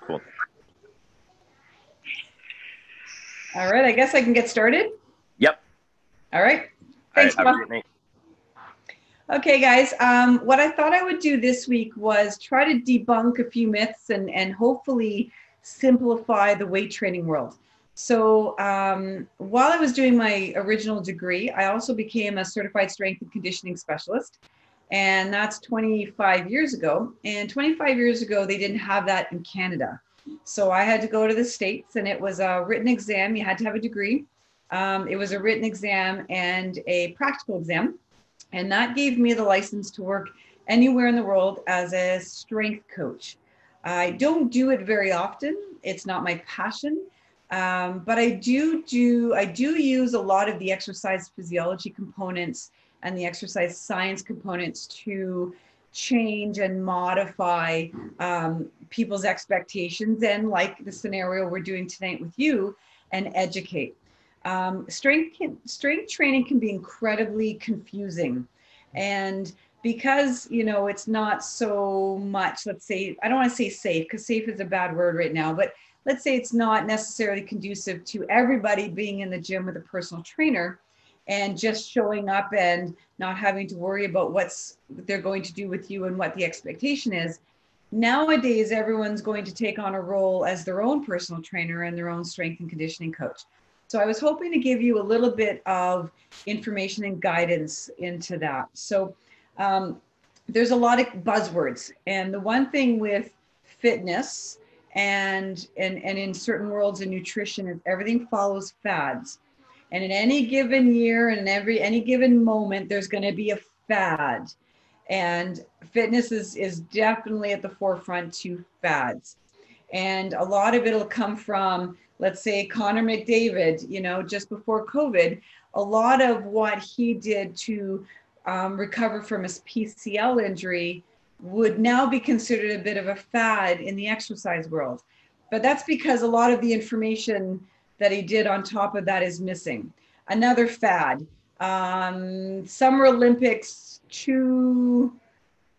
Cool. All right, I guess I can get started. Yep. All right. Thanks, All right, have a great night. Okay, guys. Um, what I thought I would do this week was try to debunk a few myths and, and hopefully simplify the weight training world. So um, while I was doing my original degree, I also became a certified strength and conditioning specialist. And that's 25 years ago. And 25 years ago, they didn't have that in Canada. So I had to go to the States and it was a written exam. You had to have a degree. Um, it was a written exam and a practical exam. And that gave me the license to work anywhere in the world as a strength coach. I don't do it very often. It's not my passion. Um, but I do do I do use a lot of the exercise physiology components and the exercise science components to change and modify um, people's expectations and like the scenario we're doing tonight with you and educate. Um, strength can, strength training can be incredibly confusing. And because you know it's not so much let's say i don't want to say safe because safe is a bad word right now but let's say it's not necessarily conducive to everybody being in the gym with a personal trainer and just showing up and not having to worry about what's they're going to do with you and what the expectation is. Nowadays everyone's going to take on a role as their own personal trainer and their own strength and conditioning coach. So i was hoping to give you a little bit of information and guidance into that. So um, there's a lot of buzzwords and the one thing with fitness and and and in certain worlds in nutrition is everything follows fads and in any given year and in every any given moment there's going to be a fad and fitness is is definitely at the forefront to fads and a lot of it'll come from let's say connor mcdavid you know just before covid a lot of what he did to um, recover from his pcl injury would now be considered a bit of a fad in the exercise world. But that's because a lot of the information that he did on top of that is missing. Another fad, um, Summer Olympics, two,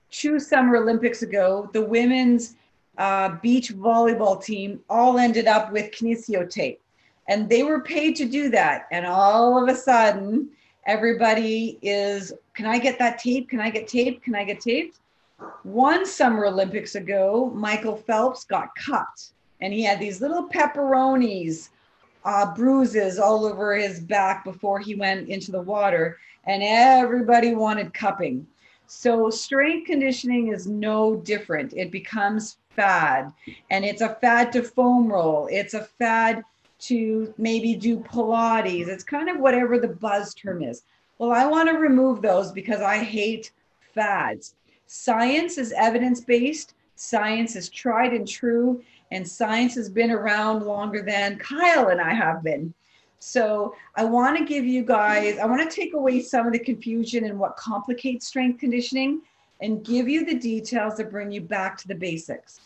two Summer Olympics ago, the women's uh, beach volleyball team all ended up with kinesio tape. And they were paid to do that. And all of a sudden, everybody is, can I get that tape? Can I get tape? Can I get taped? One Summer Olympics ago, Michael Phelps got cut and he had these little pepperonis, uh, bruises all over his back before he went into the water, and everybody wanted cupping. So, strength conditioning is no different. It becomes fad, and it's a fad to foam roll, it's a fad to maybe do Pilates. It's kind of whatever the buzz term is. Well, I want to remove those because I hate fads. Science is evidence based, science is tried and true, and science has been around longer than Kyle and I have been. So I want to give you guys, I want to take away some of the confusion and what complicates strength conditioning and give you the details that bring you back to the basics.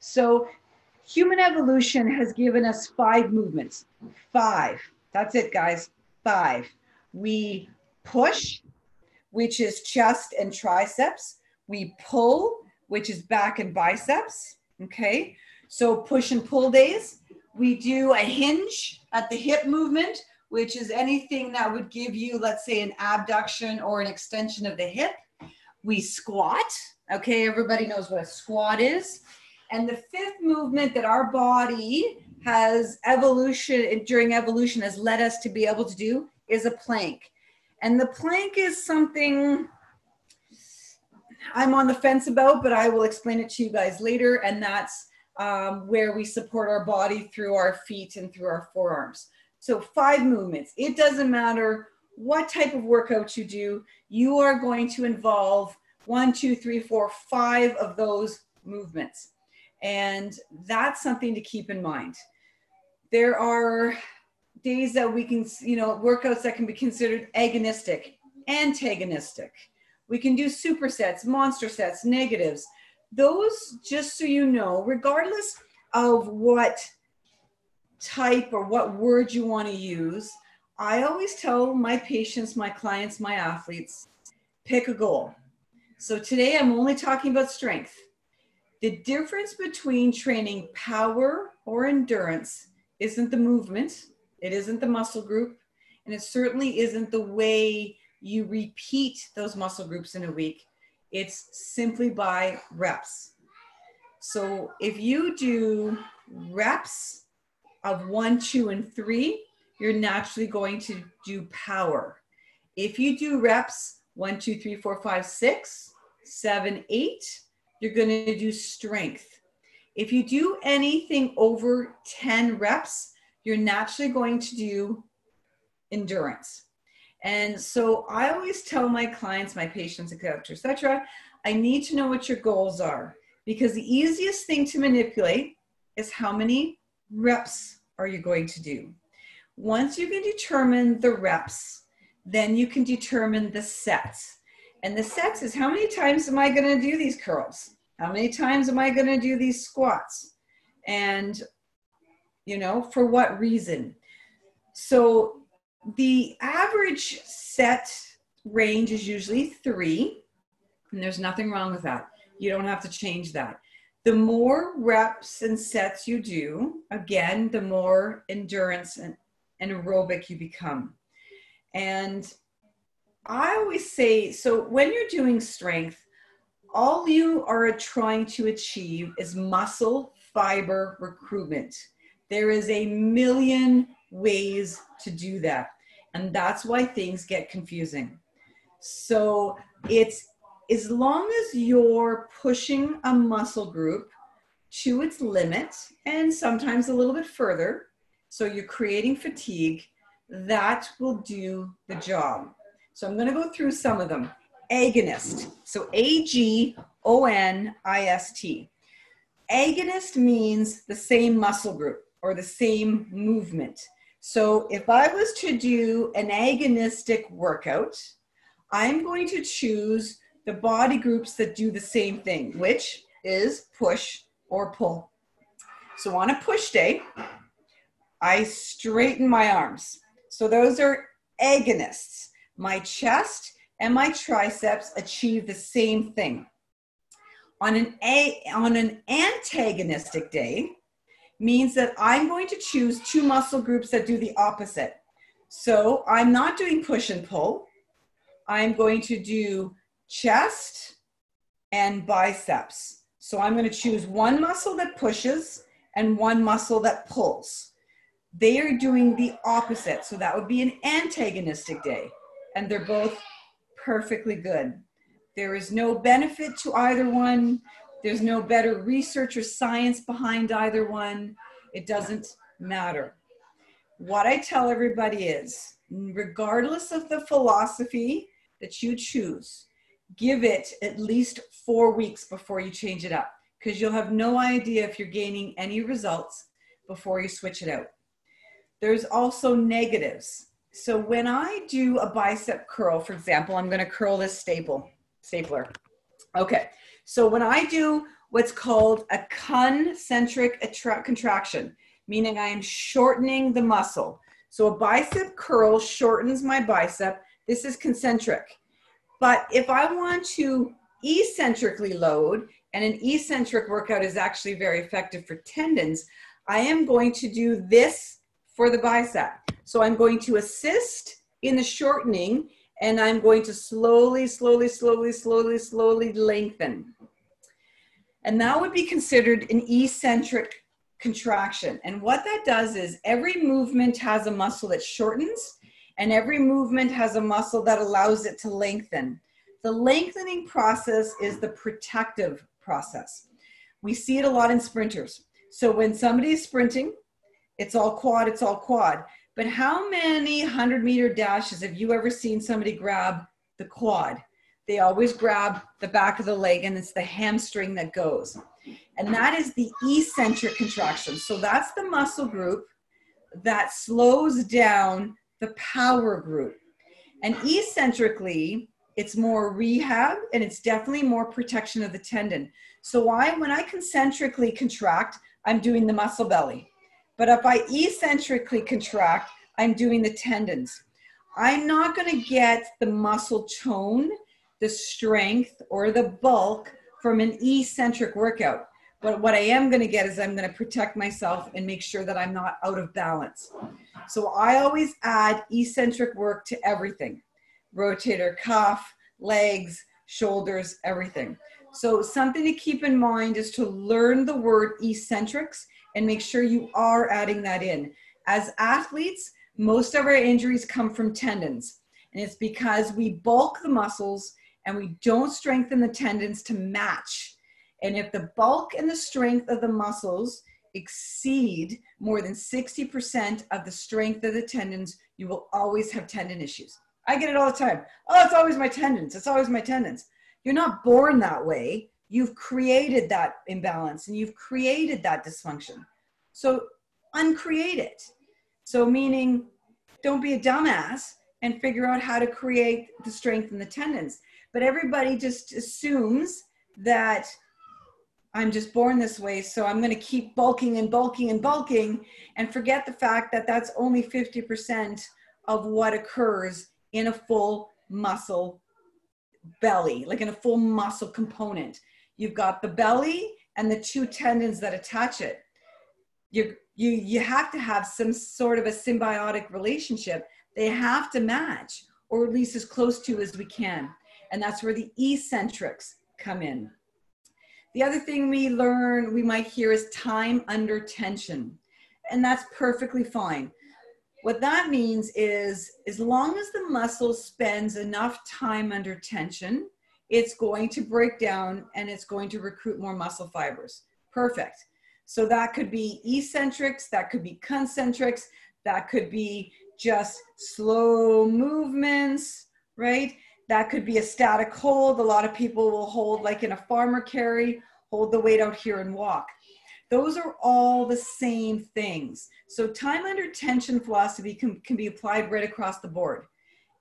So human evolution has given us five movements. Five. That's it, guys. Five. We push, which is chest and triceps. We pull, which is back and biceps. Okay. So push and pull days. We do a hinge at the hip movement, which is anything that would give you, let's say, an abduction or an extension of the hip. We squat. Okay. Everybody knows what a squat is. And the fifth movement that our body has evolution during evolution has led us to be able to do is a plank. And the plank is something I'm on the fence about, but I will explain it to you guys later. And that's um, where we support our body through our feet and through our forearms. So, five movements. It doesn't matter what type of workout you do, you are going to involve one, two, three, four, five of those movements. And that's something to keep in mind. There are days that we can, you know, workouts that can be considered agonistic, antagonistic we can do supersets, monster sets, negatives. Those, just so you know, regardless of what type or what word you want to use, I always tell my patients, my clients, my athletes, pick a goal. So today I'm only talking about strength. The difference between training power or endurance isn't the movement, it isn't the muscle group, and it certainly isn't the way you repeat those muscle groups in a week. It's simply by reps. So if you do reps of one, two, and three, you're naturally going to do power. If you do reps one, two, three, four, five, six, seven, eight, you're going to do strength. If you do anything over 10 reps, you're naturally going to do endurance. And so I always tell my clients, my patients, et cetera, et cetera, I need to know what your goals are because the easiest thing to manipulate is how many reps are you going to do. Once you can determine the reps, then you can determine the sets. And the sets is how many times am I going to do these curls? How many times am I going to do these squats? And, you know, for what reason? So the average set range is usually three, and there's nothing wrong with that. You don't have to change that. The more reps and sets you do, again, the more endurance and, aerobic you become. And I always say so when you're doing strength, all you are trying to achieve is muscle fiber recruitment. There is a million ways to do that. And that's why things get confusing. So it's as long as you're pushing a muscle group to its limit and sometimes a little bit further, so you're creating fatigue, that will do the job. So I'm going to go through some of them. Agonist. So A G O N I S T. Agonist means the same muscle group or the same movement. So if I was to do an agonistic workout, I'm going to choose the body groups that do the same thing, which is push or pull. So on a push day, I straighten my arms. So those are agonists. My chest and my triceps achieve the same thing. On an, a, on an antagonistic day means that I'm going to choose two muscle groups that do the opposite. So I'm not doing push and pull. I'm going to do chest and biceps. So I'm going to choose one muscle that pushes and one muscle that pulls. They are doing the opposite. So that would be an antagonistic day. And they're both perfectly good. There is no benefit to either one. There's no better research or science behind either one. It doesn't matter. What I tell everybody is, regardless of the philosophy that you choose, give it at least four weeks before you change it up because you'll have no idea if you're gaining any results before you switch it out. There's also negatives. So when I do a bicep curl, for example, I'm going to curl this staple, stapler. Okay. So when I do what's called a concentric contraction, meaning I am shortening the muscle. So a bicep curl shortens my bicep. This is concentric. But if I want to eccentrically load, and an eccentric workout is actually very effective for tendons, I am going to do this for the bicep. So I'm going to assist in the shortening and I'm going to slowly, slowly, slowly, slowly, slowly lengthen. And that would be considered an eccentric contraction. And what that does is every movement has a muscle that shortens and every movement has a muscle that allows it to lengthen. The lengthening process is the protective process. We see it a lot in sprinters. So when somebody is sprinting, it's all quad, it's all quad. But how many 100 meter dashes have you ever seen somebody grab the quad? They always grab the back of the leg and it's the hamstring that goes. And that is the eccentric contraction. So that's the muscle group that slows down the power group. And eccentrically, it's more rehab and it's definitely more protection of the tendon. So why when I concentrically contract, I'm doing the muscle belly. But if I eccentrically contract, I'm doing the tendons. I'm not going to get the muscle tone, the strength, or the bulk from an eccentric workout. But what I am going to get is I'm going to protect myself and make sure that I'm not out of balance. So I always add eccentric work to everything rotator cuff, legs, shoulders, everything. So something to keep in mind is to learn the word eccentrics and make sure you are adding that in. As athletes, most of our injuries come from tendons. And it's because we bulk the muscles and we don't strengthen the tendons to match. And if the bulk and the strength of the muscles exceed more than 60% of the strength of the tendons, you will always have tendon issues. I get it all the time. Oh, it's always my tendons. It's always my tendons. You're not born that way. You've created that imbalance and you've created that dysfunction. So uncreate it. So, meaning, don't be a dumbass and figure out how to create the strength in the tendons. But everybody just assumes that I'm just born this way, so I'm going to keep bulking and bulking and bulking and forget the fact that that's only 50% of what occurs in a full muscle belly, like in a full muscle component. You've got the belly and the two tendons that attach it. You, you, you have to have some sort of a symbiotic relationship. They have to match, or at least as close to as we can. And that's where the eccentrics come in. The other thing we learn, we might hear is time under tension. And that's perfectly fine. What that means is as long as the muscle spends enough time under tension, it's going to break down and it's going to recruit more muscle fibers. Perfect. So that could be eccentrics, that could be concentrics, that could be just slow movements, right? That could be a static hold. A lot of people will hold like in a farmer carry, hold the weight out here and walk. Those are all the same things. So time under tension philosophy can, can be applied right across the board.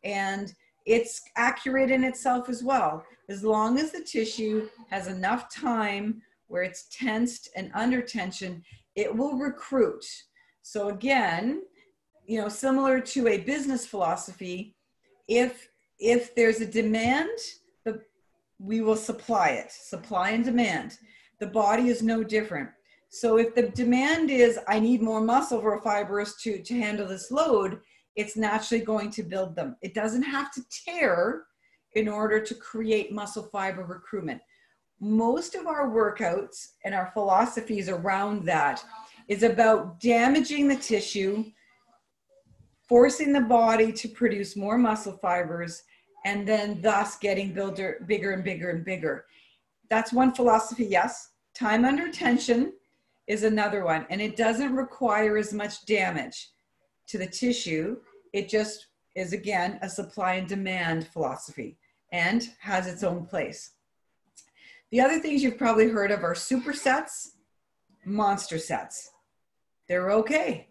And it's accurate in itself as well. As long as the tissue has enough time where it's tensed and under tension, it will recruit. So again, you know, similar to a business philosophy, if if there's a demand, the, we will supply it. Supply and demand. The body is no different. So if the demand is, I need more muscle for fibers to, to handle this load, it's naturally going to build them. It doesn't have to tear in order to create muscle fiber recruitment. Most of our workouts and our philosophies around that is about damaging the tissue, forcing the body to produce more muscle fibers, and then thus getting builder, bigger and bigger and bigger. That's one philosophy, yes. Time under tension is another one. And it doesn't require as much damage to the tissue. It just is, again, a supply and demand philosophy and has its own place. The other things you've probably heard of are supersets, monster sets. They're okay.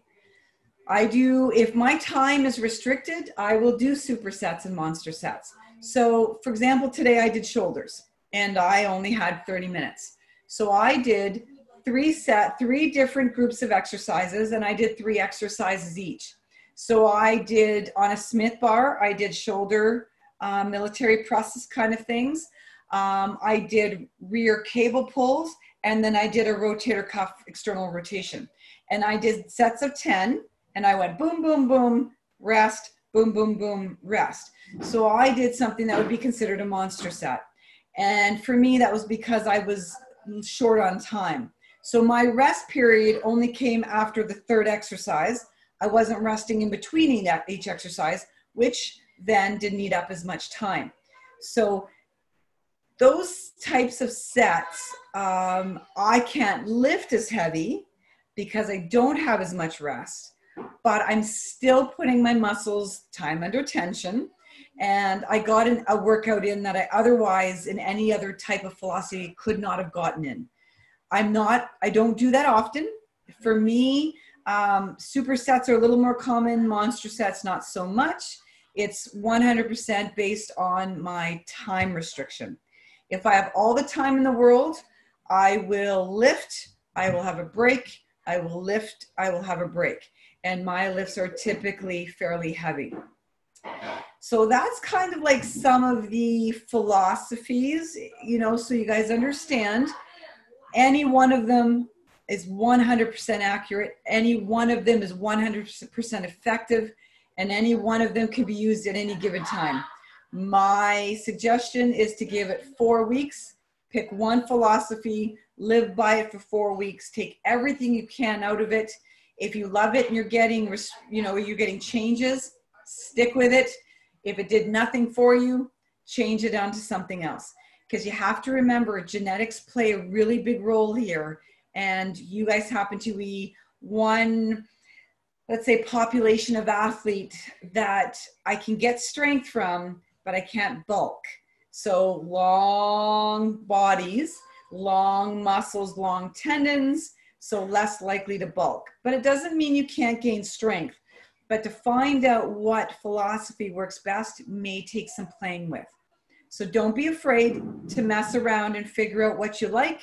I do, if my time is restricted, I will do supersets and monster sets. So, for example, today I did shoulders and I only had 30 minutes. So I did three set, three different groups of exercises, and I did three exercises each. So I did on a Smith bar, I did shoulder um, military presses kind of things. Um, I did rear cable pulls, and then I did a rotator cuff external rotation. And I did sets of 10, and I went boom, boom, boom, rest, boom, boom, boom, rest. So I did something that would be considered a monster set. And for me, that was because I was short on time. So my rest period only came after the third exercise. I wasn't resting in between each exercise, which then didn't eat up as much time. So those types of sets, um, I can't lift as heavy because I don't have as much rest, but I'm still putting my muscles time under tension. And I got an, a workout in that I otherwise, in any other type of philosophy, could not have gotten in. I'm not, I don't do that often. For me, um, supersets are a little more common, monster sets not so much. It's 100% based on my time restriction. If I have all the time in the world, I will lift, I will have a break, I will lift, I will have a break. And my lifts are typically fairly heavy. So that's kind of like some of the philosophies, you know, so you guys understand any one of them is 100% accurate. Any one of them is 100% effective, and any one of them can be used at any given time. My suggestion is to give it four weeks, pick one philosophy, live by it for four weeks, take everything you can out of it. If you love it and you're getting, you know, you're getting changes, stick with it. If it did nothing for you, change it onto something else. Because you have to remember genetics play a really big role here. And you guys happen to be one, let's say, population of athlete that I can get strength from, but I can't bulk. So long bodies, long muscles, long tendons, so less likely to bulk. But it doesn't mean you can't gain strength. But to find out what philosophy works best may take some playing with. So don't be afraid to mess around and figure out what you like,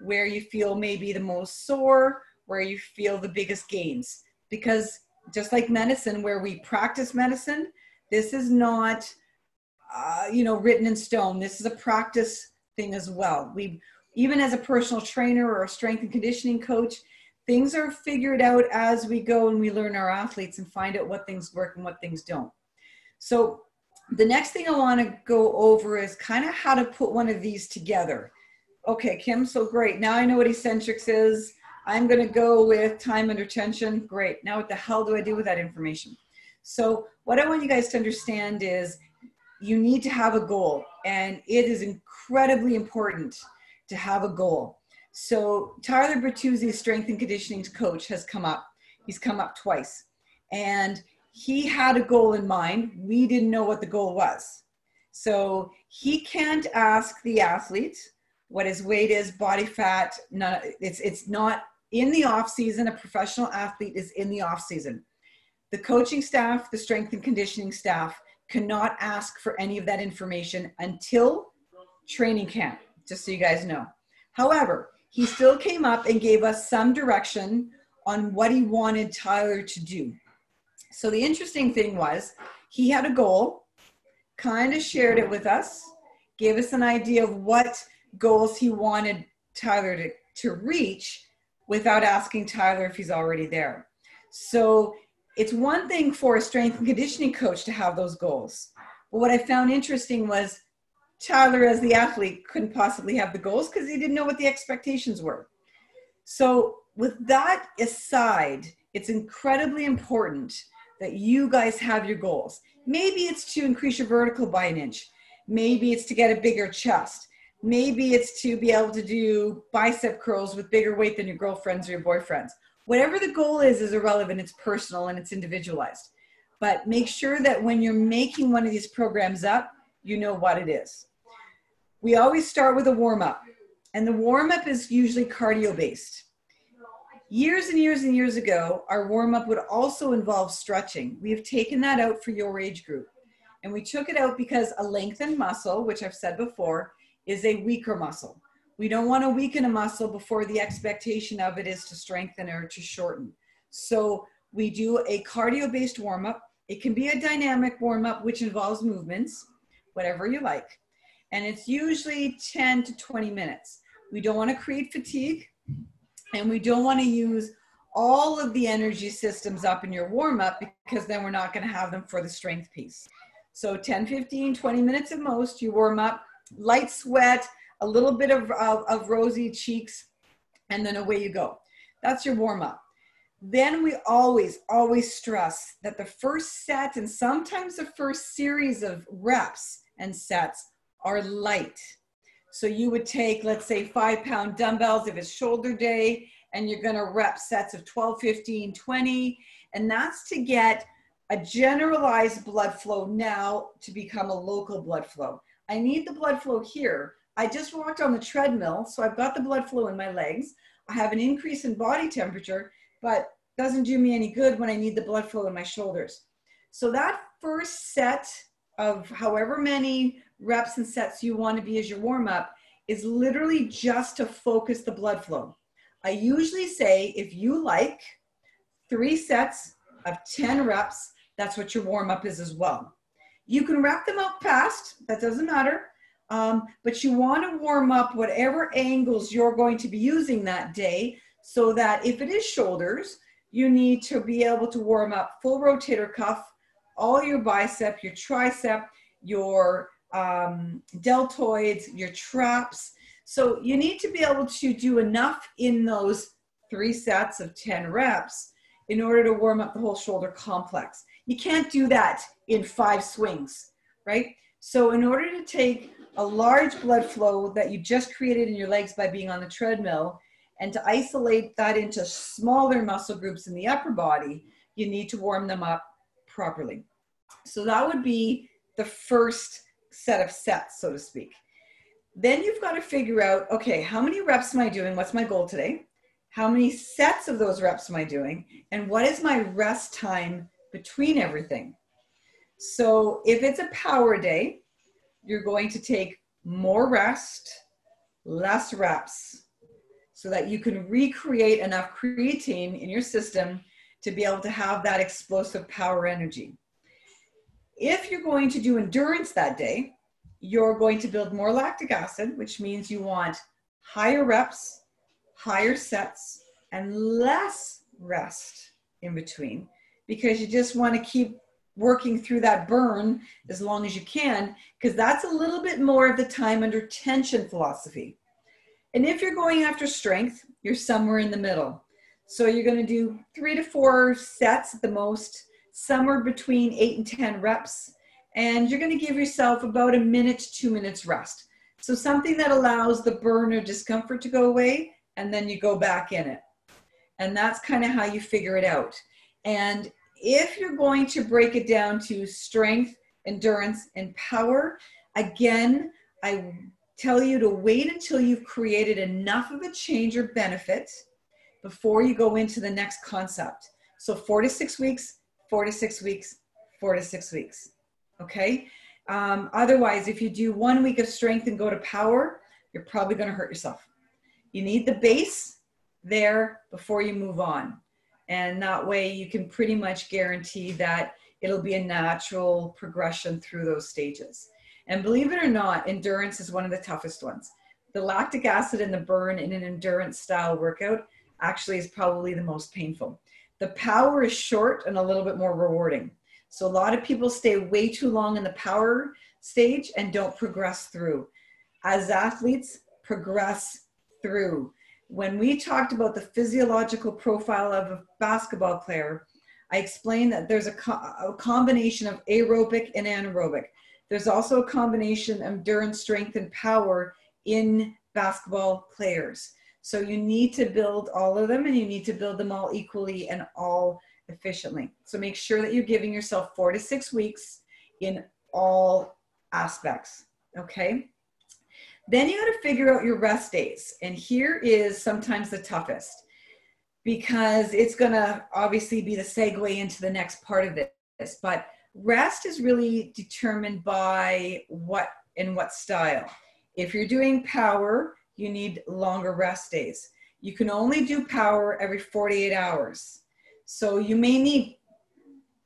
where you feel maybe the most sore, where you feel the biggest gains. Because just like medicine, where we practice medicine, this is not, uh, you know, written in stone. This is a practice thing as well. We, even as a personal trainer or a strength and conditioning coach, things are figured out as we go and we learn our athletes and find out what things work and what things don't. So the next thing I want to go over is kind of how to put one of these together. Okay, Kim, so great. Now I know what eccentrics is. I'm going to go with time under tension. Great. Now what the hell do I do with that information? So what I want you guys to understand is you need to have a goal and it is incredibly important to have a goal. So Tyler Bertuzzi, strength and conditioning coach, has come up. He's come up twice. And he had a goal in mind. We didn't know what the goal was. So he can't ask the athlete what his weight is, body fat. None, it's, it's not in the off season. A professional athlete is in the off season. The coaching staff, the strength and conditioning staff cannot ask for any of that information until training camp, just so you guys know. However, he still came up and gave us some direction on what he wanted Tyler to do. So the interesting thing was he had a goal, kind of shared it with us, gave us an idea of what goals he wanted Tyler to, to reach without asking Tyler if he's already there. So it's one thing for a strength and conditioning coach to have those goals. But what I found interesting was Tyler, as the athlete, couldn't possibly have the goals because he didn't know what the expectations were. So, with that aside, it's incredibly important that you guys have your goals. Maybe it's to increase your vertical by an inch. Maybe it's to get a bigger chest. Maybe it's to be able to do bicep curls with bigger weight than your girlfriends or your boyfriends. Whatever the goal is, is irrelevant. It's personal and it's individualized. But make sure that when you're making one of these programs up, you know what it is. We always start with a warm up, and the warm up is usually cardio based. Years and years and years ago, our warm up would also involve stretching. We have taken that out for your age group. And we took it out because a lengthened muscle, which I've said before, is a weaker muscle. We don't want to weaken a muscle before the expectation of it is to strengthen or to shorten. So we do a cardio based warm up. It can be a dynamic warm up, which involves movements, whatever you like. And it's usually 10 to 20 minutes. We don't want to create fatigue and we don't want to use all of the energy systems up in your warm up because then we're not going to have them for the strength piece. So 10, 15, 20 minutes at most, you warm up, light sweat, a little bit of, of, of rosy cheeks, and then away you go. That's your warm up. Then we always, always stress that the first set and sometimes the first series of reps and sets are light. So you would take, let's say, five pound dumbbells if it's shoulder day, and you're gonna rep sets of 12, 15, 20. And that's to get a generalized blood flow now to become a local blood flow. I need the blood flow here. I just walked on the treadmill, so I've got the blood flow in my legs. I have an increase in body temperature, but doesn't do me any good when I need the blood flow in my shoulders. So that first set of however many reps and sets you want to be as your warm up is literally just to focus the blood flow. I usually say if you like three sets of 10 reps, that's what your warm up is as well. You can wrap them up fast, that doesn't matter. Um, but you want to warm up whatever angles you're going to be using that day so that if it is shoulders, you need to be able to warm up full rotator cuff, all your bicep, your tricep, your um, deltoids, your traps. So you need to be able to do enough in those three sets of 10 reps in order to warm up the whole shoulder complex. You can't do that in five swings, right? So in order to take a large blood flow that you just created in your legs by being on the treadmill and to isolate that into smaller muscle groups in the upper body, you need to warm them up properly. So that would be the first set of sets, so to speak. Then you've got to figure out okay, how many reps am I doing? What's my goal today? How many sets of those reps am I doing? And what is my rest time between everything? So if it's a power day, you're going to take more rest, less reps, so that you can recreate enough creatine in your system to be able to have that explosive power energy. If you're going to do endurance that day, you're going to build more lactic acid, which means you want higher reps, higher sets, and less rest in between because you just want to keep working through that burn as long as you can because that's a little bit more of the time under tension philosophy. And if you're going after strength, you're somewhere in the middle. So you're going to do three to four sets at the most, somewhere between eight and 10 reps. And you're going to give yourself about a minute to two minutes rest. So something that allows the burn or discomfort to go away, and then you go back in it. And that's kind of how you figure it out. And if you're going to break it down to strength, endurance, and power, again, I tell you to wait until you've created enough of a change or benefit before you go into the next concept. So four to six weeks, four to six weeks, four to six weeks. Okay. Um, otherwise, if you do one week of strength and go to power, you're probably going to hurt yourself. You need the base there before you move on. And that way you can pretty much guarantee that it'll be a natural progression through those stages. And believe it or not, endurance is one of the toughest ones. The lactic acid and the burn in an endurance style workout actually is probably the most painful. The power is short and a little bit more rewarding. So a lot of people stay way too long in the power stage and don't progress through. As athletes, progress through when we talked about the physiological profile of a basketball player, I explained that there's a, co- a, combination of aerobic and anaerobic. There's also a combination of endurance, strength, and power in basketball players. So you need to build all of them and you need to build them all equally and all efficiently. So make sure that you're giving yourself four to six weeks in all aspects. Okay. Then you got to figure out your rest days. And here is sometimes the toughest because it's going to obviously be the segue into the next part of this. But rest is really determined by what and what style. If you're doing power, you need longer rest days. You can only do power every 48 hours. So you may need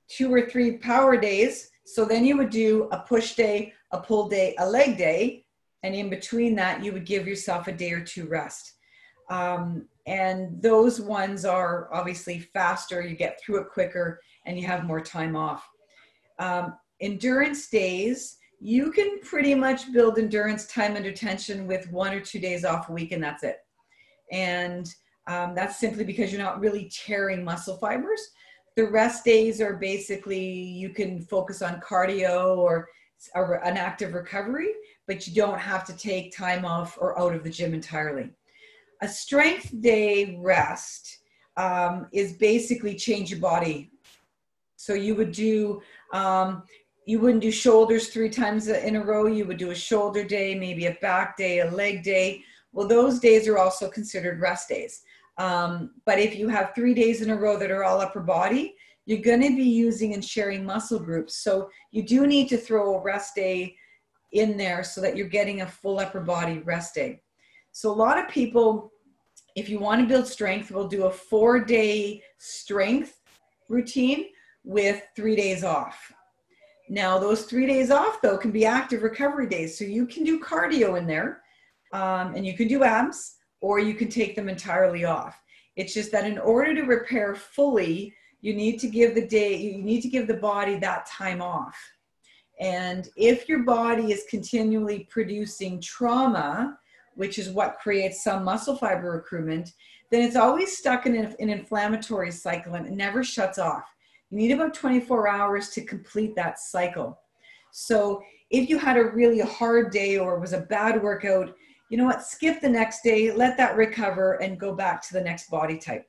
two or three power days. So then you would do a push day, a pull day, a leg day, and in between that you would give yourself a day or two rest um, and those ones are obviously faster you get through it quicker and you have more time off um, endurance days you can pretty much build endurance time under tension with one or two days off a week and that's it and um, that's simply because you're not really tearing muscle fibers the rest days are basically you can focus on cardio or, an active recovery but you don't have to take time off or out of the gym entirely. A strength day rest um, is basically change your body. So you would do, um, you wouldn't do shoulders three times in a row. You would do a shoulder day, maybe a back day, a leg day. Well, those days are also considered rest days. Um, but if you have three days in a row that are all upper body, you're going to be using and sharing muscle groups. So you do need to throw a rest day in there so that you're getting a full upper body rest day. So a lot of people, if you want to build strength, will do a four day strength routine with three days off. Now, those three days off, though, can be active recovery days. So you can do cardio in there um, and you can do abs or you can take them entirely off. It's just that in order to repair fully, you need to give the day, you need to give the body that time off. And if your body is continually producing trauma, which is what creates some muscle fiber recruitment, then it's always stuck in an, an inflammatory cycle and it never shuts off. You need about 24 hours to complete that cycle. So if you had a really hard day or was a bad workout, you know what, skip the next day, let that recover and go back to the next body type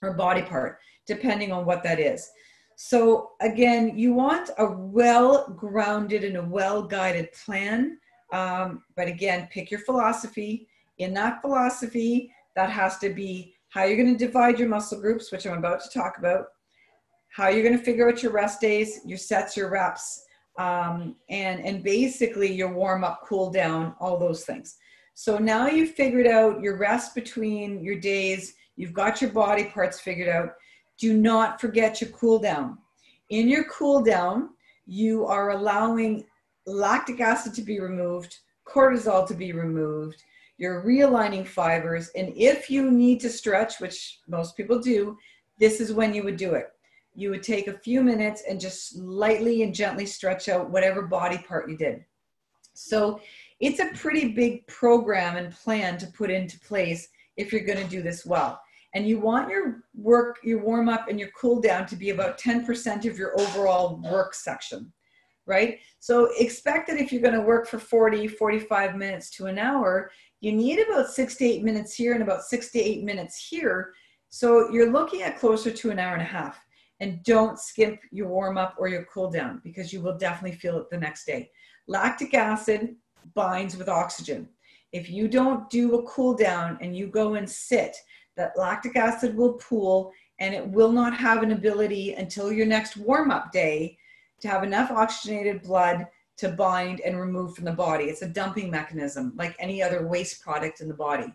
or body part, depending on what that is. So again, you want a well-grounded and a well-guided plan. Um, but again, pick your philosophy. In that philosophy, that has to be how you're going to divide your muscle groups, which I'm about to talk about, how you're going to figure out your rest days, your sets, your reps, um, and and basically your warm up, cool down, all those things. So now you've figured out your rest between your days. You've got your body parts figured out. Do not forget your cool down. In your cool down, you are allowing lactic acid to be removed, cortisol to be removed, you're realigning fibers. And if you need to stretch, which most people do, this is when you would do it. You would take a few minutes and just lightly and gently stretch out whatever body part you did. So it's a pretty big program and plan to put into place if you're going to do this well. And you want your work, your warm up, and your cool down to be about 10% of your overall work section, right? So expect that if you're going to work for 40, 45 minutes to an hour, you need about six to eight minutes here and about six to eight minutes here. So you're looking at closer to an hour and a half. And don't skip your warm up or your cool down because you will definitely feel it the next day. Lactic acid binds with oxygen. If you don't do a cool down and you go and sit, that lactic acid will pool and it will not have an ability until your next warm up day to have enough oxygenated blood to bind and remove from the body. It's a dumping mechanism like any other waste product in the body.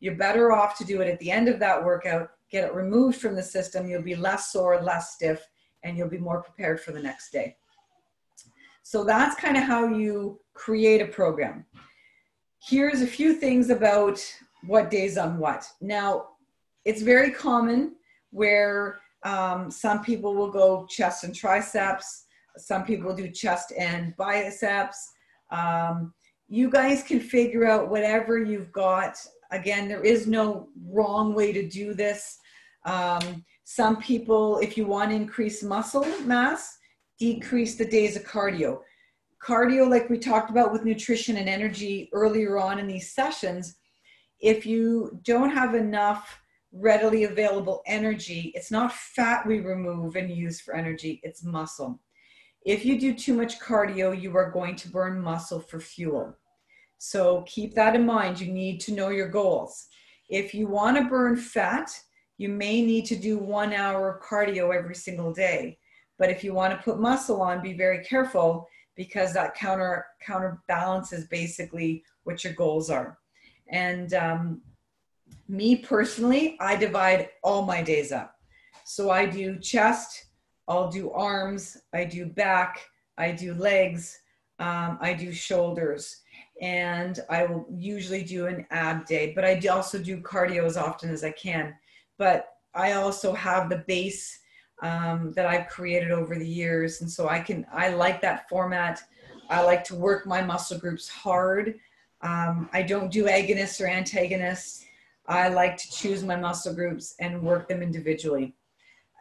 You're better off to do it at the end of that workout, get it removed from the system. You'll be less sore, less stiff, and you'll be more prepared for the next day. So that's kind of how you create a program. Here's a few things about what days on what. Now, it's very common where um, some people will go chest and triceps, some people do chest and biceps. Um, you guys can figure out whatever you've got. Again, there is no wrong way to do this. Um, some people, if you want to increase muscle mass, decrease the days of cardio. Cardio, like we talked about with nutrition and energy earlier on in these sessions, if you don't have enough readily available energy, it's not fat we remove and use for energy, it's muscle. If you do too much cardio, you are going to burn muscle for fuel. So keep that in mind. You need to know your goals. If you want to burn fat, you may need to do one hour of cardio every single day. But if you want to put muscle on, be very careful because that counter counterbalances basically what your goals are. And um, me personally, I divide all my days up. So I do chest, I'll do arms, I do back, I do legs, um, I do shoulders, and I will usually do an ab day, but I also do cardio as often as I can. But I also have the base um, that I've created over the years, and so I can I like that format. I like to work my muscle groups hard. Um, I don't do agonists or antagonists. I like to choose my muscle groups and work them individually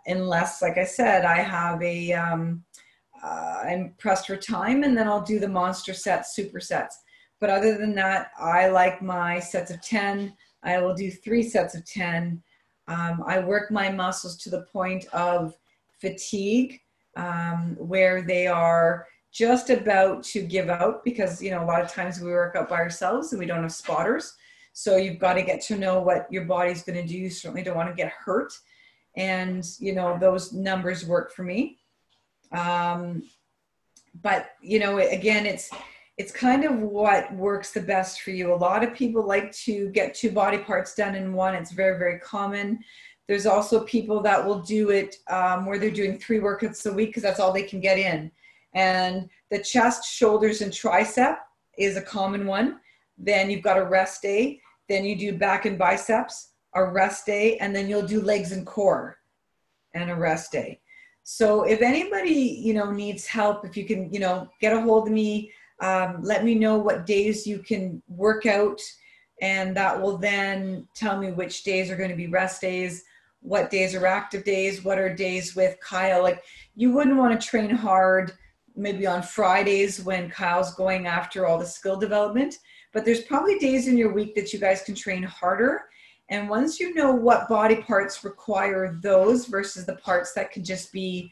unless, like I said, I have a, um, uh, I'm pressed for time and then I'll do the monster sets, super sets. But other than that, I like my sets of 10. I will do three sets of 10. Um, I work my muscles to the point of fatigue, um, where they are just about to give out because, you know, a lot of times we work out by ourselves and we don't have spotters. So you've got to get to know what your body's going to do. You certainly don't want to get hurt and you know those numbers work for me um, but you know again it's it's kind of what works the best for you a lot of people like to get two body parts done in one it's very very common there's also people that will do it um, where they're doing three workouts a week because that's all they can get in And the chest, shoulders, and tricep is a common one. Then you've got a rest day. Then you do back and biceps, a rest day, and then you'll do legs and core and a rest day. So if anybody, you know, needs help, if you can, you know, get a hold of me, um, let me know what days you can work out and that will then tell me which days are going to be rest days what days are active days what are days with kyle. Like you wouldn't want to train hard maybe on fridays when kyle's going after all the skill development but there's probably days in your week that you guys can train harder. And once you know what body parts require those versus the parts that can just be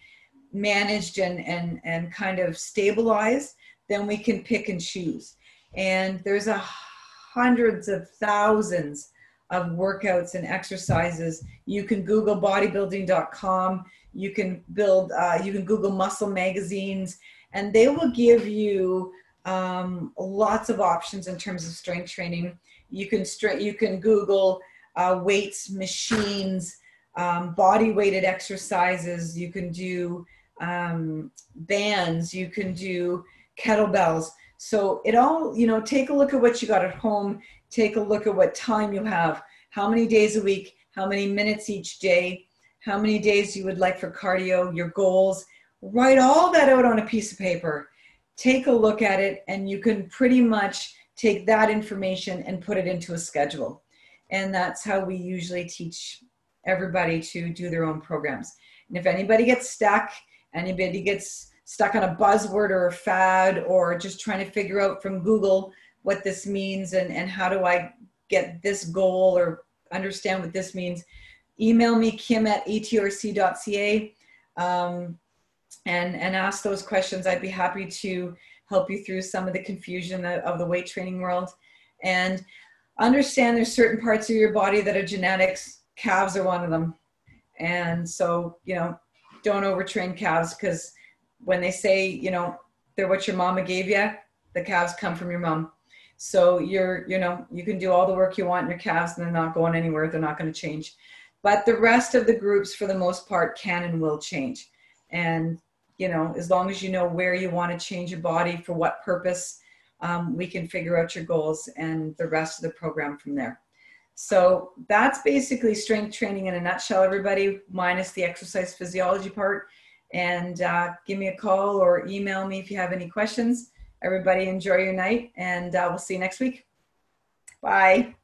managed and and and kind of stabilized then we can pick and choose and there's a hundreds of thousands of workouts and exercises. You can Google bodybuilding.com. You can build, uh, you can Google muscle magazines, and they will give you um, lots of options in terms of strength training. You can straight, you can Google uh, weights, machines, um, body weighted exercises. You can do um, bands. You can do kettlebells. So it all, you know, take a look at what you got at home, take a look at what time you have, how many days a week, how many minutes each day, how many days you would like for cardio, your goals. Write all that out on a piece of paper. Take a look at it, and you can pretty much take that information and put it into a schedule. And that's how we usually teach everybody to do their own programs. And if anybody gets stuck, anybody gets stuck on a buzzword or a fad or just trying to figure out from Google what this means and, and how do I get this goal or understand what this means, email me kim at atrc.ca um, and, and ask those questions. I'd be happy to help you through some of the confusion of the weight training world. And understand there's certain parts of your body that are genetics. Calves are one of them. And so, you know, don't overtrain calves because when they say, you know, they're what your mama gave you, the calves come from your mom. So you're, you know, you can do all the work you want in your calves and they're not going anywhere. They're not going to change. But the rest of the groups, for the most part, can and will change. And, you know, as long as you know where you want to change your body for what purpose, um, we can figure out your goals and the rest of the program from there. So that's basically strength training in a nutshell, everybody, minus the exercise physiology part and uh, give me a call or email me if you have any questions. Everybody enjoy your night and uh, we'll see you next week. Bye.